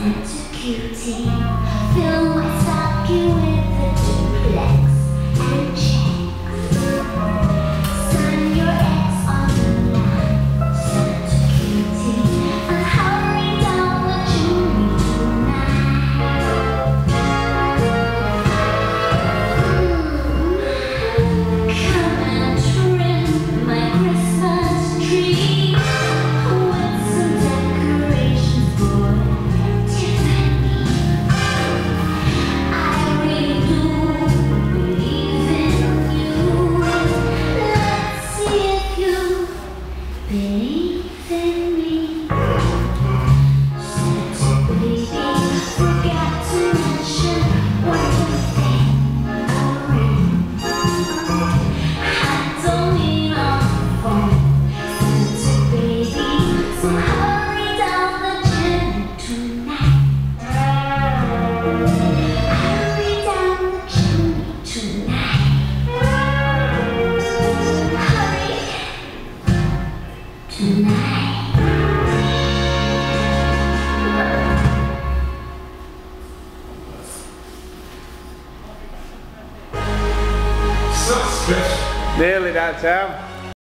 chimney. Santa cutie, Nearly that, Sam.